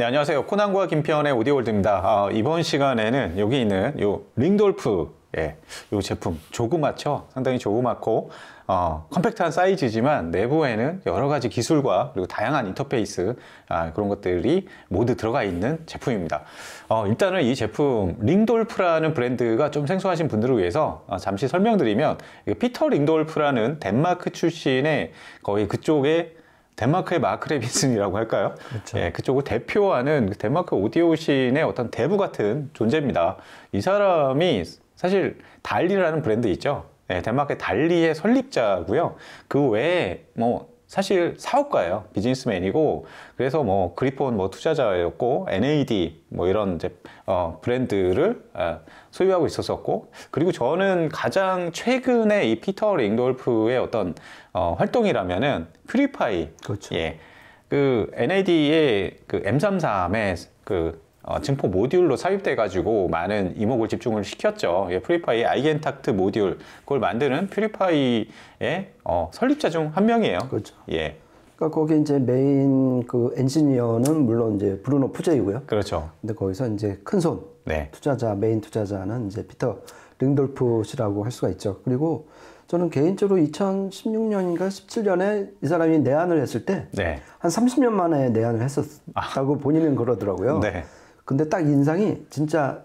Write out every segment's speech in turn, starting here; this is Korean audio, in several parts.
네, 안녕하세요. 코난과 김피현의 오디오월드입니다. 아, 이번 시간에는 여기 있는 요 링돌프, 예, 요 제품 조그맣죠? 상당히 조그맣고, 어, 컴팩트한 사이즈지만 내부에는 여러 가지 기술과 그리고 다양한 인터페이스, 아, 그런 것들이 모두 들어가 있는 제품입니다. 어, 일단은 이 제품, 링돌프라는 브랜드가 좀 생소하신 분들을 위해서 어, 잠시 설명드리면, 피터 링돌프라는 덴마크 출신의 거의 그쪽에 덴마크의 마크 레빈슨이라고 할까요? 그렇죠. 예, 그쪽을 대표하는 덴마크 오디오 scene의 어떤 대부 같은 존재입니다. 이 사람이 사실 달리라는 브랜드 있죠. 예, 덴마크의 달리의 설립자고요. 그 외에 뭐 사실 사업가예요. 비즈니스맨이고 그래서 뭐 그리폰 뭐 투자자였고 NAD 뭐 이런 이제 어, 브랜드를 어, 소유하고 있었었고 그리고 저는 가장 최근에 이 피터 링돌프의 어떤 어, 활동이라면은 퓨리파이 그렇죠. 예. 그 NAD의 그 M33의 그 어, 증폭 모듈로 삽입돼 가지고 많은 이목을 집중을 시켰죠. 예, 퓨리파이의 아이겐탁트 모듈 그걸 만드는 퓨리파이의 어, 설립자 중 한 명이에요. 그렇죠. 예. 그러니까 거기 이제 메인 그 엔지니어는 물론 이제 브루노 푸제이고요. 그렇죠. 근데 거기서 이제 큰손 네. 투자자 메인 투자자는 이제 피터 링돌프 씨라고 할 수가 있죠. 그리고 저는 개인적으로 2016년인가 17년에 이 사람이 내한을 했을 때한 네. 30년 만에 내한을 했었다고 본인은 그러더라고요. 네. 근데 딱 인상이 진짜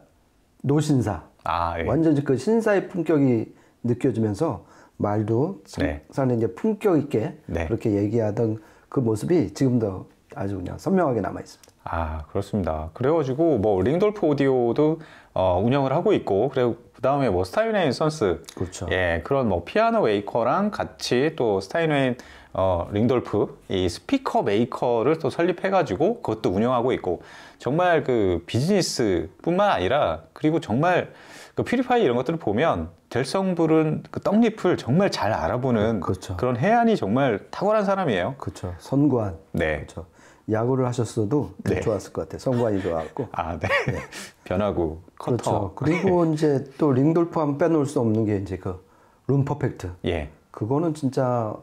노신사. 아, 예. 완전 그 신사의 품격이 느껴지면서 말도 네. 상당히 이제 품격 있게 네. 그렇게 얘기하던 그 모습이 지금도 아주 그냥 선명하게 남아 있습니다. 아, 그렇습니다. 그래가지고, 뭐, 링돌프 오디오도, 어, 운영을 하고 있고, 그리고 그 다음에 뭐, 스타인웨이 앤 선스. 그렇죠. 예, 그런 뭐, 피아노 메이커랑 같이 또 스타인웨이, 어, 링돌프, 이 스피커 메이커를 또 설립해가지고, 그것도 운영하고 있고, 정말 그 비즈니스 뿐만 아니라, 그리고 정말 그 퓨리파이 이런 것들을 보면, 될성부른 그 떡잎을 정말 잘 알아보는 그렇죠. 그런 혜안이 정말 탁월한 사람이에요. 그렇죠. 선구안. 네. 그렇죠. 야구를 하셨어도 더 네. 좋았을 것 같아요. 선구안이 좋아갖고. 아, 네. 변화구, 커터. 그렇죠. 그리고 이제 또 링돌프 하면 빼놓을 수 없는 게 이제 그 룸 퍼펙트. 예. 그거는 진짜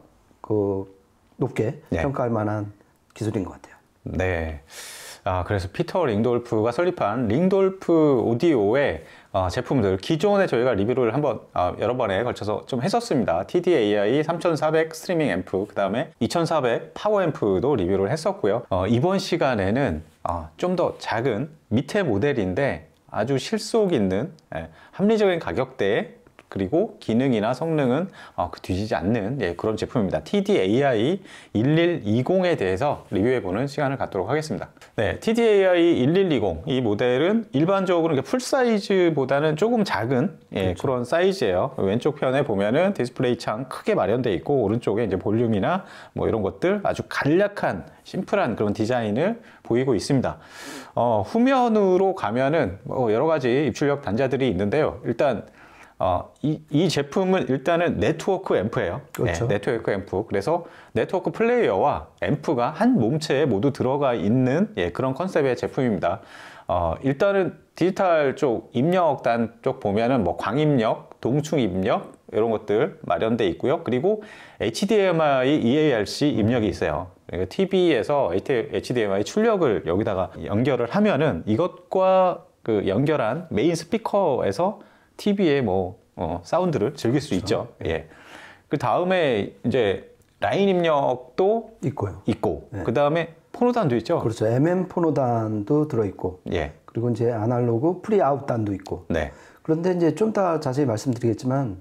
그 높게 네. 평가할 만한 기술인 것 같아요. 네. 아, 그래서 피터 링돌프가 설립한 링돌프 오디오의 어, 제품들 기존에 저희가 리뷰를 한번 어, 여러 번에 걸쳐서 좀 했었습니다. TD-AI 3400 스트리밍 앰프, 그 다음에 2400 파워 앰프도 리뷰를 했었고요. 어, 이번 시간에는 어, 좀더 작은 밑에 모델인데 아주 실속 있는 예, 합리적인 가격대에 그리고 기능이나 성능은 어, 그 뒤지지 않는 예, 그런 제품입니다. TDAI 1120에 대해서 리뷰해보는 시간을 갖도록 하겠습니다. 네, TDAI 1120 이 모델은 일반적으로 full size보다는 조금 작은 예, 그런 사이즈예요. 왼쪽 편에 보면은 디스플레이 창 크게 마련되어 있고 오른쪽에 이제 볼륨이나 뭐 이런 것들 아주 간략한 심플한 그런 디자인을 보이고 있습니다. 어, 후면으로 가면은 뭐 여러 가지 입출력 단자들이 있는데요. 일단 어, 이, 이 제품은 일단은 네트워크 앰프예요. 그렇죠. 네, 네트워크 앰프. 그래서 네트워크 플레이어와 앰프가 한 몸체에 모두 들어가 있는 예, 그런 컨셉의 제품입니다. 어, 일단은 디지털 쪽 입력단 쪽 보면은 뭐 광입력, 동축 입력 이런 것들 마련돼 있고요. 그리고 HDMI, EARC 입력이 있어요. 그러니까 TV에서 HDMI 출력을 여기다가 연결을 하면은 이것과 그 연결한 메인 스피커에서 TV에 뭐 어, 사운드를 즐길 수 있죠. 예. 그 다음에 이제 라인 입력도 있고요. 있고 그 다음에 phono단도 있죠. 그렇죠. MM 포노단도 들어 있고 예. 그리고 이제 아날로그 pre-out단도 있고 네. 그런데 이제 좀 더 자세히 말씀드리겠지만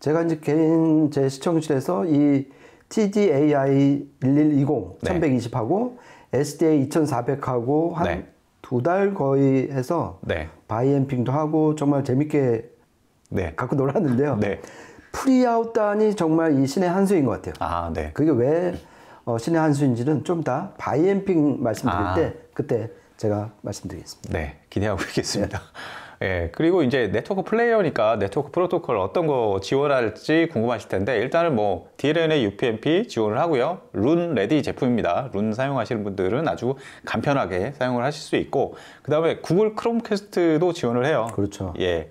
제가 이제 개인 제 시청실에서 이 TDAI 1120 네. 1120하고 SDA 2400하고 한 네. 두 달 거의 해서 네. bi-amping도 하고 정말 재밌게 네. 갖고 놀았는데요. 네. pre-out단이 정말 이 신의 한 수인 것 같아요. 아, 네. 그게 왜 어, 신의 한 수인지는 좀더 bi-amping 말씀드릴 아. 때 그때 제가 말씀드리겠습니다. 네, 기대하고 있겠습니다. 예, 그리고 이제 네트워크 플레이어니까 네트워크 프로토콜 어떤 거 지원할지 궁금하실 텐데 일단은 뭐 DLNA UPnP 지원을 하고요. Roon Ready 제품입니다. Roon 사용하시는 분들은 아주 간편하게 사용을 하실 수 있고 그 다음에 Google Chromecast도 지원을 해요. 그렇죠. 예.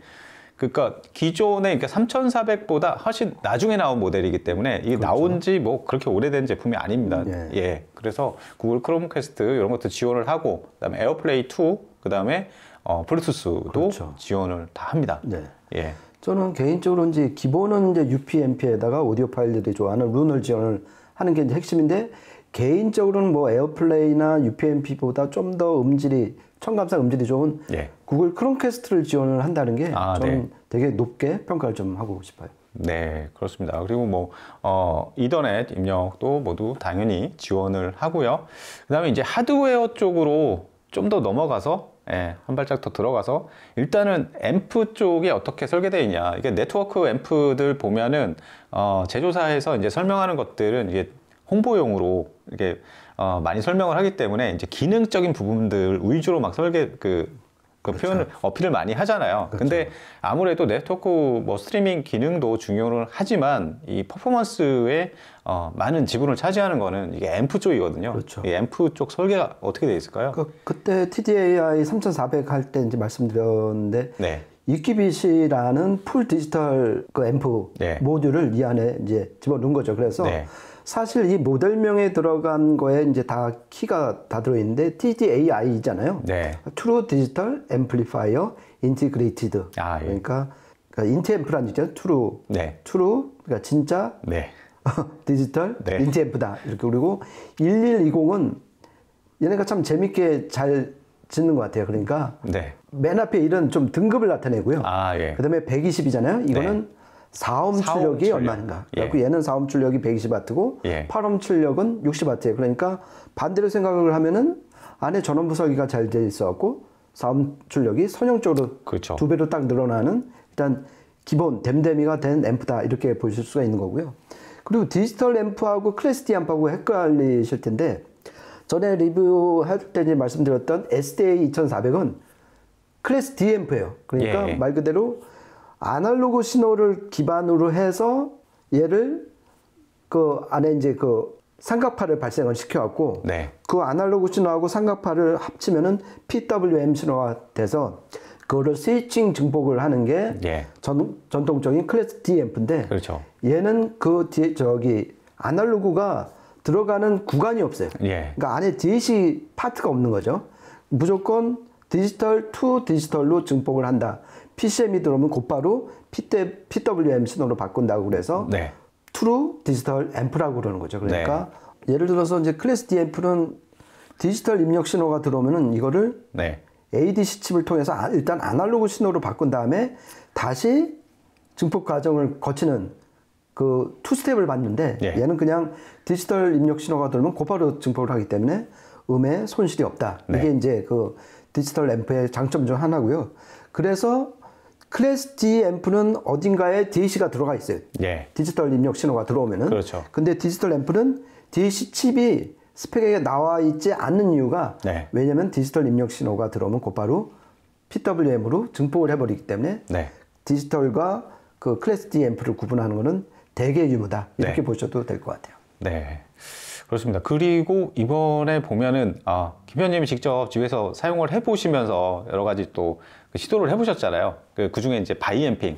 그 그러니까 기존의 그러니까 3400보다 훨씬 나중에 나온 모델이기 때문에 이게 나온 지 뭐 그렇게 오래된 제품이 아닙니다. 예. 예. 그래서 Google Chromecast 이런 것도 지원을 하고 그다음에 AirPlay 2 그다음에 어, 블루투스도 그렇죠. 지원을 다 합니다. 네. 예. 저는 개인적으로 이제 기본은 이제 UPnP에다가 audiophile들이 좋아하는 Roon을 지원을 하는 게 이제 핵심인데 개인적으로는 뭐 AirPlay나 UPnP보다 좀 더 음질이 청감상 음질이 좋은 예. Google Chromecast를 지원을 한다는 게 아, 저는 네. 되게 높게 평가를 좀 하고 싶어요. 네, 그렇습니다. 그리고 뭐, 어, 이더넷 입력도 모두 당연히 지원을 하고요. 그 다음에 이제 하드웨어 쪽으로 좀 더 넘어가서, 예, 한 발짝 더 들어가서, 일단은 앰프 쪽이 어떻게 설계되어 있냐. 이게 네트워크 앰프들 보면은, 어, 제조사에서 이제 설명하는 것들은 이게 홍보용으로 이렇게, 어, 많이 설명을 하기 때문에 이제 기능적인 부분들 위주로 막 설계, 그, 그 표현을 어필을 많이 하잖아요. 근데 아무래도 네트워크 뭐 스트리밍 기능도 중요를 하지만 이 퍼포먼스에 어, 많은 지분을 차지하는 거는 이게 앰프 쪽이거든요. 그렇죠. 이 앰프 쪽 설계가 어떻게 돼 있을까요? 그 그때 TDAI 3400 할 때 이제 말씀드렸는데 네. Equibit이라는 full digital 그 앰프 네. 모듈을 이 안에 이제 집어넣은 거죠. 그래서 네. 사실 이 모델명에 들어간 거에 이제 다 키가 다 들어있는데 TDAI잖아요. 네. True Digital Amplifier Integrated. 아, 예. 그러니까, 그러니까 인티앰프라는 얘기죠. True. 네. True. 그러니까 진짜 네. 디지털 네. 인티앰프다. 이렇게 그리고 1120은 얘네가 참 재밌게 잘 짓는 것 같아요. 그러니까 네. 맨 앞에 이런 좀 등급을 나타내고요. 아, 예. 그다음에 120이잖아요. 이거는 4옴 사옴 출력이 출력. 얼마인가. 예. 그래서 얘는 4옴 출력이 120와트고 예. 8옴 출력은 60와트예요. 그러니까 반대로 생각을 하면은 안에 전원부 설계가 잘 돼 있어갖고 4옴 출력이 선형적으로 그렇죠. 두 배로 딱 늘어나는 일단 기본 댐댐이가 된 앰프다 이렇게 보실 수가 있는 거고요. 그리고 디지털 앰프하고 클래스 D 앰프하고 헷갈리실 텐데 전에 리뷰할 때 이제 말씀드렸던 SDA 2400은 클래스 D 앰프예요. 그러니까 예. 말 그대로 아날로그 신호를 기반으로 해서 얘를 그 안에 이제 그 삼각파를 발생을 시켜갖고 네. 그 아날로그 신호하고 삼각파를 합치면은 PWM 신호가 돼서 그거를 스위칭 증폭을 하는 게 예. 전, 전통적인 클래스 D 앰프인데 그렇죠. 얘는 그 뒤에 저기 아날로그가 들어가는 구간이 없어요. 예. 그러니까 안에 DC 파트가 없는 거죠. 무조건 digital to digital로 증폭을 한다. PCM이 들어오면 곧바로 PWM 신호로 바꾼다고 그래서 네. true digital 앰프라고 그러는 거죠. 그러니까 예를 들어서 이제 Class D 앰프는 디지털 입력 신호가 들어오면은 이거를 네. ADC 칩을 통해서 아- 일단 아날로그 신호로 바꾼 다음에 다시 증폭 과정을 거치는 그 two step을 밟는데 예. 얘는 그냥 디지털 입력 신호가 들어오면 곧바로 증폭을 하기 때문에 음에 손실이 없다. 네. 이게 이제 그 디지털 앰프의 장점 중 하나고요. 그래서 Class D 앰프는 어딘가에 DAC가 들어가 있어요. 예. 디지털 입력 신호가 들어오면은. 그렇죠. 근데 디지털 앰프는 DAC 칩이 스펙에 나와 있지 않는 이유가 네. 왜냐면 디지털 입력 신호가 들어오면 곧바로 PWM으로 증폭을 해버리기 때문에 네. 디지털과 그 Class D 앰프를 구분하는 것은 DAC 유무다 이렇게 네. 보셔도 될 것 같아요. 네. 그렇습니다. 그리고 이번에 보면은, 아, 김 편님이 직접 집에서 사용을 해보시면서 여러 가지 또 그 시도를 해보셨잖아요. 그, 그 중에 이제 bi-amping.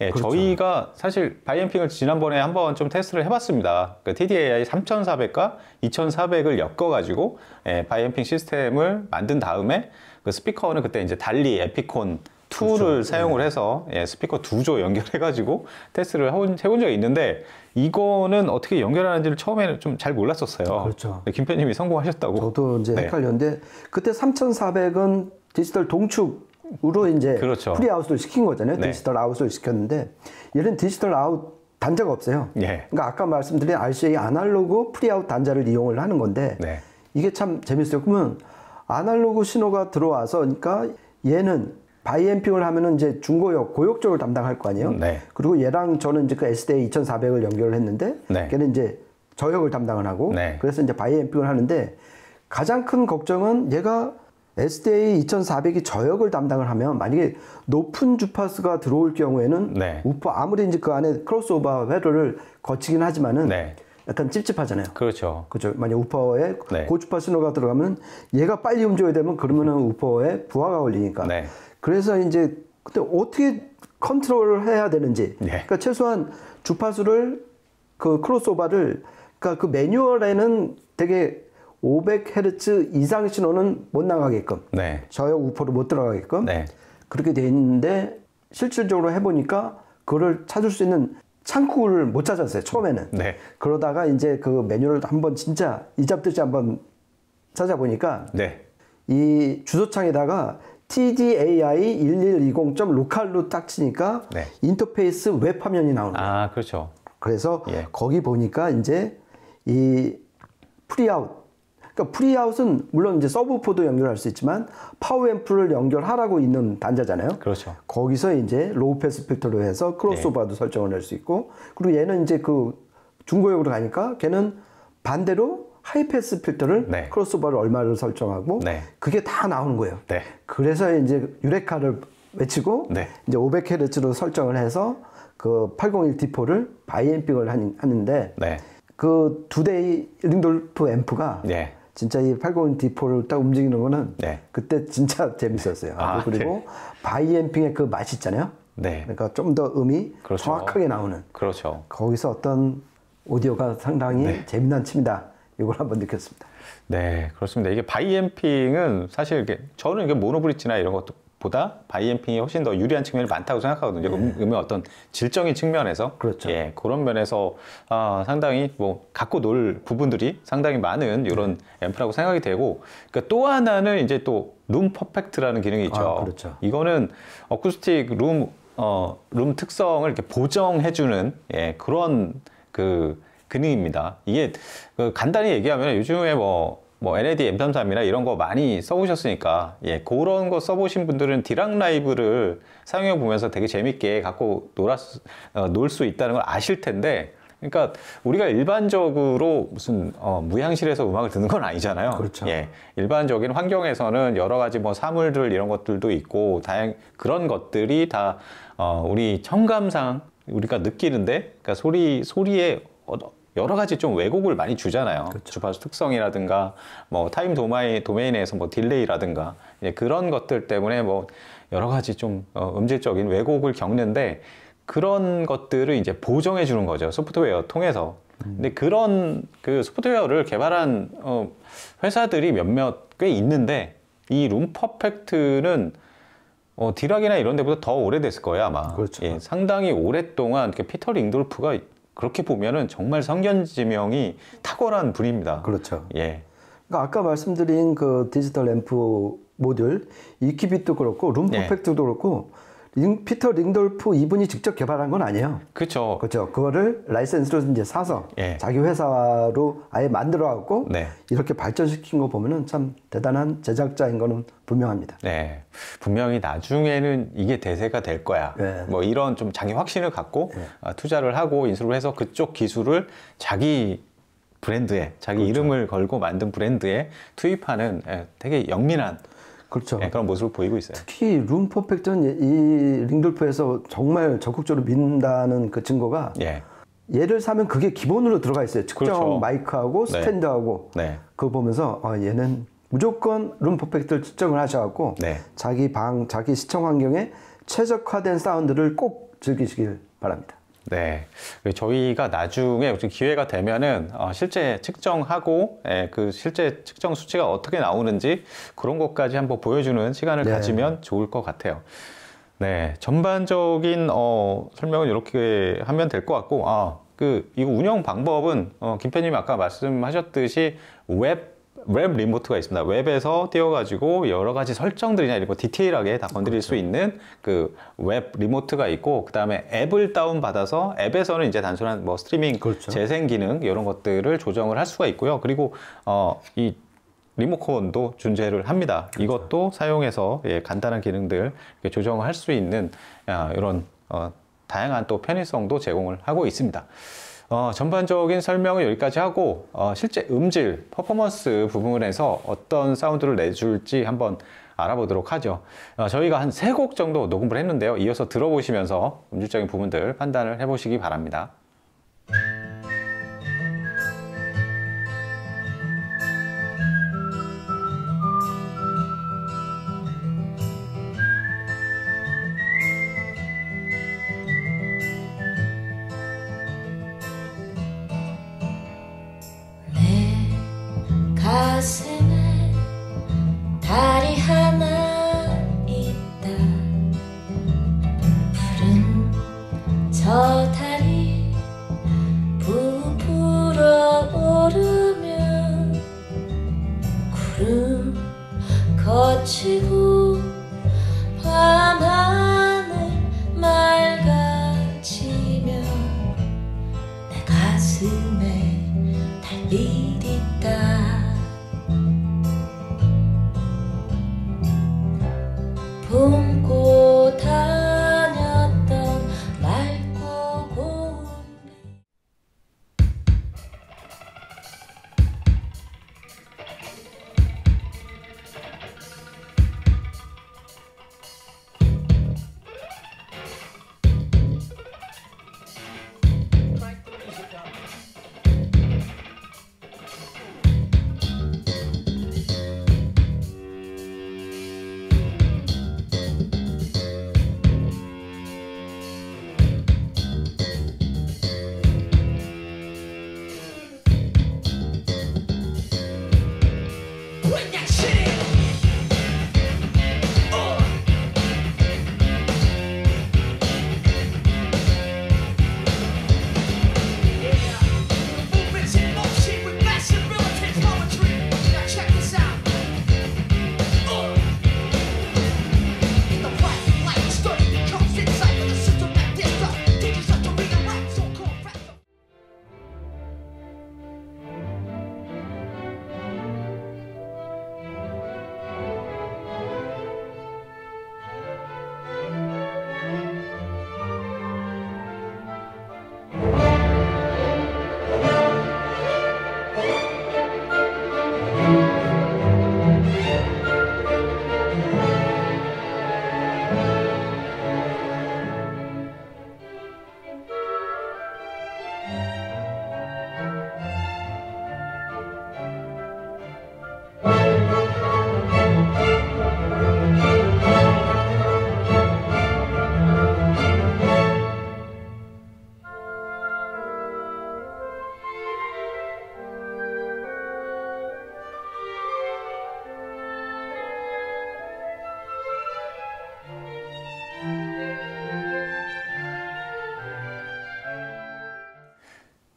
예, 그렇죠. 저희가 사실 bi-amping을 지난번에 한번 좀 테스트를 해봤습니다. 그 TDAI 3400과 2400을 엮어가지고, 예, bi-amping 시스템을 만든 다음에 그 스피커는 그때 이제 Dali Epicon 2를 그렇죠. 사용을 해서 예, 스피커 두 조 연결해가지고 테스트를 해본, 해본 적이 있는데 이거는 어떻게 연결하는지를 처음에는 좀 잘 몰랐었어요. 그렇죠. 김 편님이 성공하셨다고. 저도 이제 네. 헷갈렸는데 그때 3,400은 디지털 동축으로 이제 그렇죠. pre-out을 시킨 거잖아요. 네. digital out을 시켰는데 얘는 digital out 단자가 없어요. 예. 그러니까 아까 말씀드린 RCA 아날로그 pre-out 단자를 이용을 하는 건데 네. 이게 참 재밌어요. 그러면 아날로그 신호가 들어와서 그러니까 얘는 바이앰핑을 하면은 이제 중고역, 고역 쪽을 담당할 거 아니에요. 네. 그리고 얘랑 저는 이제 그 SDA 2400을 연결을 했는데 네. 걔는 이제 저역을 담당을 하고 네. 그래서 이제 바이앰핑을 하는데 가장 큰 걱정은 얘가 SDA 2400이 저역을 담당을 하면 만약에 높은 주파수가 들어올 경우에는 네. 우퍼 아무리 이제 그 안에 크로스오버 회로를 거치긴 하지만은 네. 약간 찝찝하잖아요. 그렇죠. 그죠. 만약 우퍼에 네. 고주파 신호가 들어가면 얘가 빨리 움직여야 되면 그러면은 우퍼에 부하가 걸리니까. 네. 그래서 이제 근데 어떻게 컨트롤을 해야 되는지. 네. 그러니까 최소한 주파수를 그 크로스오버를 그러니까 그 매뉴얼에는 되게 500Hz 이상 신호는 못 나가게끔 네. 저역 우포로 못 들어가게끔 네. 그렇게 돼 있는데 실질적으로 해보니까 그거를 찾을 수 있는 창구를 못 찾았어요 처음에는 네. 그러다가 이제 그 매뉴얼을 한번 진짜 이잡듯이 한번 찾아보니까 네. 이 주소창에다가 tdai1120.local로 딱 치니까 네. 인터페이스 웹 화면이 나오는 거예요. 아, 그렇죠. 그래서 예. 거기 보니까 이제 이 pre-out 그러니까 pre-out은 물론 이제 서브우퍼도 연결할 수 있지만 파워앰프를 연결하라고 있는 단자잖아요. 그렇죠. 거기서 이제 low pass filter로 해서 크로스오버도 설정을 할 수 있고 그리고 얘는 이제 그 중고역으로 가니까 걔는 반대로 high pass filter를 네. 크로스오버를 얼마를 설정하고 네. 그게 다 나오는 거예요. 네. 그래서 이제 유레카를 외치고 네. 이제 500Hz로 설정을 해서 그 801 D4를 bi-amping을 하는- 하는데 네. 그 두 대의 Lyngdorf 앰프가 네. 진짜 이 801 D4를 딱 움직이는 거는 네. 그때 진짜 재밌었어요. 아, 그리고 bi-amping의 그 맛 있잖아요. 네. 그러니까 좀 더 음이 그렇죠. 정확하게 나오는 그렇죠. 거기서 어떤 오디오가 상당히 네. 재미난 제품이다. 이걸 한번 느꼈습니다. 네, 그렇습니다. 이게 bi-amping은 사실 이게 저는 이게 mono bridge나 이런 것보다 bi-amping이 훨씬 더 유리한 측면이 많다고 생각하거든요. 음, 음의 어떤 질적인 측면에서. 네. 그렇죠. 예, 그런 면에서 아, 상당히 뭐 갖고 놀 부분들이 상당히 많은 이런 네. 앰프라고 생각이 되고, 그러니까 또 하나는 이제 또 RoomPerfect라는 기능이 있죠. 아, 그렇죠. 이거는 어쿠스틱 룸, 어, 룸 특성을 이렇게 보정해주는 예, 그런 그 기능입니다. 이게 그 간단히 얘기하면 요즘에 뭐, 뭐 LED M33이나 이런 거 많이 써보셨으니까 예, 그런 거 써보신 분들은 디락 라이브를 사용해 보면서 되게 재밌게 갖고 놀았, 어, 놀수 있다는 걸 아실 텐데 그러니까 우리가 일반적으로 무슨 어, 무향실에서 음악을 듣는 건 아니잖아요. 그렇죠. 예, 일반적인 환경에서는 여러 가지 뭐 사물들 이런 것들도 있고 다양 그런 것들이 다 어, 우리 청감상 우리가 느끼는데 그러니까 소리 소리에 어- 여러 가지 좀 왜곡을 많이 주잖아요. 주파수 특성이라든가 뭐 time domain domain에서 뭐 delay라든가 그런 것들 때문에 뭐 여러 가지 좀 어, 음질적인 왜곡을 겪는데 그런 것들을 이제 보정해 주는 거죠. 소프트웨어 통해서. 근데 그런 그 소프트웨어를 개발한 어, 회사들이 몇몇 꽤 있는데 이 RoomPerfect는 어, Dirac이나 이런 데보다 더 오래됐을 거예요, 아마. 그렇죠. 예, 상당히 오랫동안 그 피터 링돌프가 그렇게 보면은 정말 선견지명이 탁월한 분입니다. 그렇죠. 예. 그러니까 아까 말씀드린 그 디지털 앰프 모듈 Equibit도 그렇고 룸 네. Perfect도 그렇고 링- 피터 링돌프 이분이 직접 개발한 건 아니에요. 그렇죠. 그렇죠. 그거를 라이센스로 이제 사서 예. 자기 회사로 아예 만들어 갖고 네. 이렇게 발전시킨 거 보면은 참 대단한 제작자인 거는 분명합니다. 네. 분명히 나중에는 이게 대세가 될 거야. 네. 뭐 이런 좀 자기 확신을 갖고 아, 투자를 하고 인수를 해서 그쪽 기술을 자기 브랜드에, 자기 그렇죠. 이름을 걸고 만든 브랜드에 투입하는 예, 되게 영민한 그렇죠. 예, 그런 모습을 보이고 있어요. 특히 룸 퍼펙트는 이 링돌프에서 정말 적극적으로 믿는다는 그 증거가 예. 얘를 사면 그게 기본으로 들어가 있어요. 측정 그렇죠. 마이크하고 네. 스탠드하고 네. 그거 보면서 아, 얘는 무조건 룸 퍼펙트를 측정을 하셔갖고 네. 자기 방, 자기 시청 환경에 최적화된 사운드를 꼭 즐기시길 바랍니다. 네. 그 저희가 나중에 기회가 되면은 어, 실제 측정하고 예, 그 실제 측정 수치가 어떻게 나오는지 그런 것까지 한번 보여주는 시간을 네. 가지면 좋을 것 같아요. 네. 전반적인 어, 설명은 이렇게 하면 될 것 같고, 아, 그, 이거 운영 방법은, 어, 김PD님 아까 말씀하셨듯이 웹, 웹 remote가 있습니다. 웹에서 띄워가지고 여러 가지 설정들이나 이런 거 디테일하게 다 건드릴 그렇죠. 수 있는 그 웹 remote가 있고, 그 다음에 앱을 다운 받아서 앱에서는 이제 단순한 뭐 스트리밍 그렇죠. 재생 기능 이런 것들을 조정을 할 수가 있고요. 그리고, 어, 이 리모컨도 존재를 합니다. 이것도 사용해서 예, 간단한 기능들 이렇게 조정을 할수 있는 아, 이런 어, 다양한 또 편의성도 제공을 하고 있습니다. 어, 전반적인 설명은 여기까지 하고 어, 실제 음질, 퍼포먼스 부분에서 어떤 사운드를 내줄지 한번 알아보도록 하죠. 어, 저희가 한 세 곡 정도 녹음을 했는데요. 이어서 들어보시면서 음질적인 부분들 판단을 해보시기 바랍니다.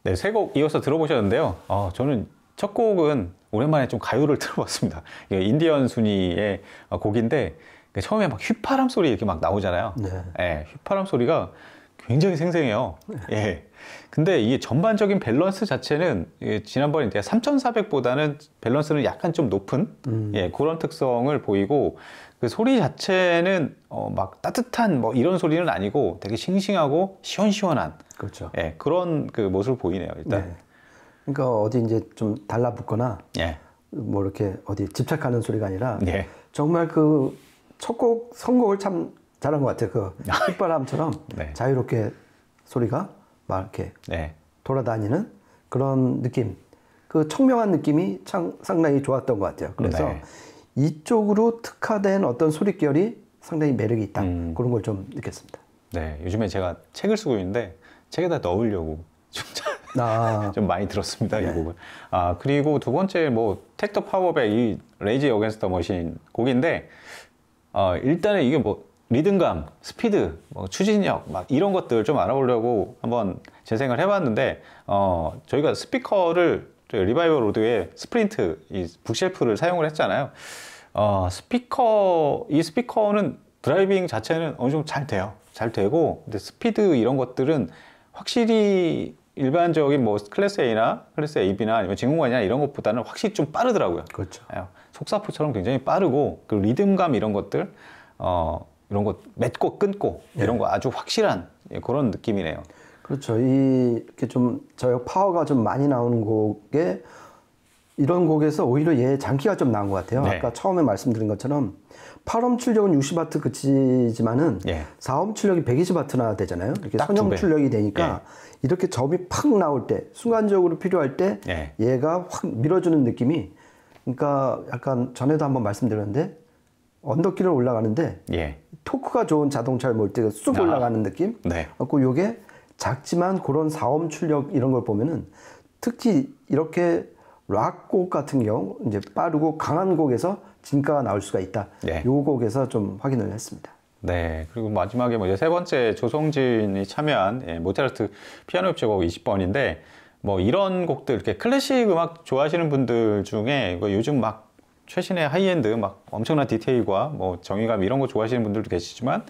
네, 세 곡 이어서 들어보셨는데요. 어, 저는 첫 곡은 오랜만에 좀 가요를 들어봤습니다. 이게 인디언 수니의 어, 곡인데 그 처음에 막 휘파람 소리 이렇게 막 나오잖아요. 네. 예, 휘파람 소리가 굉장히 생생해요. 예. 근데 이게 전반적인 밸런스 자체는 예, 지난번에 이제 3,400보다는 밸런스는 약간 좀 높은 예, 그런 특성을 보이고 그 소리 자체는 어, 막 따뜻한 뭐 이런 소리는 아니고 되게 싱싱하고 시원시원한 그렇죠. 예, 그런 그 모습을 보이네요, 일단. 네. 그러니까 어디 이제 좀 달라붙거나 예. 뭐 이렇게 어디 집착하는 소리가 아니라 예. 정말 그 첫 곡 선곡을 참 잘한 것 같아요. 그 휘바람처럼 네. 자유롭게 소리가 막 이렇게 네. 돌아다니는 그런 느낌. 그 청명한 느낌이 참 상당히 좋았던 것 같아요. 그래서 네. 이쪽으로 특화된 어떤 소리결이 상당히 매력이 있다. 음. 그런 걸 좀 느꼈습니다. 네. 요즘에 제가 책을 쓰고 있는데 책에다 넣으려고 좀, 아, 좀 많이 들었습니다, 이 곡을. 아, 그리고 두 번째 뭐 Take the Power Back 이 Rage Against the Machine 곡인데 어, 일단은 이게 뭐 리듬감, 스피드, 뭐 추진력 막 이런 것들 좀 알아보려고 한번 재생을 해봤는데 어, 저희가 스피커를 Revival Audio의 Sprint 이 bookshelf를 사용을 했잖아요. 어, 스피커 이 스피커는 driving 자체는 어느 정도 잘 돼요. 잘 되고 근데 스피드 이런 것들은 확실히 일반적인 뭐 class A나 class AB나 아니면 진공관이나 이런 것보다는 확실히 좀 빠르더라고요. 그렇죠. 예, 속사포처럼 굉장히 빠르고 그 리듬감 이런 것들 어 이런 거 맺고 끊고 이런 거 아주 확실한 예, 그런 느낌이네요. 그렇죠. 이 이렇게 좀 저역 파워가 좀 많이 나오는 곡에 이런 곡에서 오히려 얘 장기가 좀 나은 것 같아요. 네. 아까 처음에 말씀드린 것처럼 8옴 출력은 60와트 그치지만은 예. 4옴 출력이 120와트나 되잖아요. 이렇게 선형 배. 출력이 되니까 이렇게 접이 팍 나올 때 순간적으로 필요할 때 예. 얘가 확 밀어주는 느낌이 그러니까 약간 전에도 한번 말씀드렸는데 언덕길을 올라가는데 예. 토크가 좋은 자동차를 몰때쑥 아. 올라가는 느낌? 네. 갖고 요게 작지만 그런 사옴 출력 이런 걸 보면은 특히 이렇게 락곡 같은 경우 이제 빠르고 강한 곡에서 진가가 나올 수가 있다. 네. 요 곡에서 좀 확인을 했습니다. 네. 그리고 마지막에 뭐 이제 세 번째 조성진이 참여한 예, 모차르트 피아노 협주곡 20번인데 뭐 이런 곡들 이렇게 클래식 음악 좋아하시는 분들 중에 이거 요즘 막 최신의 하이엔드 막 엄청난 디테일과 뭐 정위감 이런 거 좋아하시는 분들도 계시지만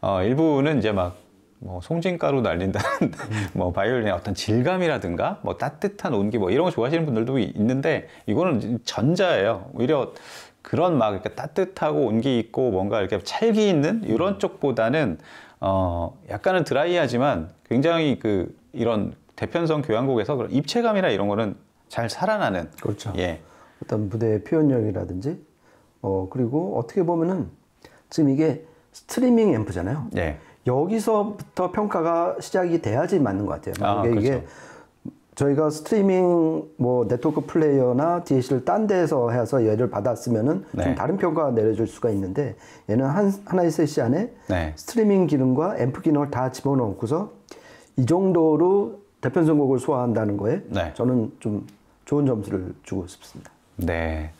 어, 일부는 이제 막 뭐 송진가루 날린다는 뭐 바이올린의 어떤 질감이라든가 뭐 따뜻한 온기 뭐 이런 거 좋아하시는 분들도 이- 있는데 이거는 전자예요. 오히려 그런 막 이렇게 따뜻하고 온기 있고 뭔가 이렇게 찰기 있는 이런 쪽보다는 어 약간은 드라이하지만 굉장히 그 이런 대편성 교향곡에서 그런 입체감이나 이런 거는 잘 살아나는 그렇죠. 예. 어떤 무대의 표현력이라든지 어 그리고 어떻게 보면은 지금 이게 스트리밍 앰프잖아요. 예. 여기서부터 평가가 시작이 돼야지 맞는 것 같아요. 아, 만약에 이게 그렇죠. 저희가 스트리밍 뭐 네트워크 플레이어나 DAC를 딴 데서 해서 얘를 받았으면은 네. 좀 다른 평가가 내려줄 수가 있는데 얘는 한 하나의 섀시 안에 네. 스트리밍 기능과 앰프 기능을 다 집어넣고서 이 정도로 대편성곡을 소화한다는 거에 네. 저는 좀 좋은 점수를 주고 싶습니다. 네.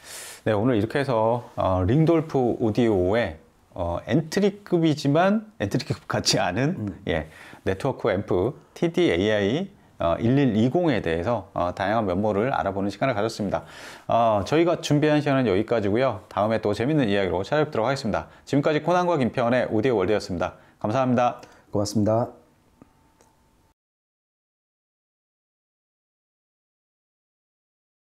네, 오늘 이렇게 해서 어, 링돌프 오디오의 어, entry급이지만 entry급 같지 않은 예, 네트워크 앰프 TDAI 어, 1120에 대해서 어, 다양한 면모를 알아보는 시간을 가졌습니다. 어, 저희가 준비한 시간은 여기까지고요. 다음에 또 재밌는 이야기로 찾아뵙도록 하겠습니다. 지금까지 코난과 김평원의 오디오 월드였습니다. 감사합니다. 고맙습니다.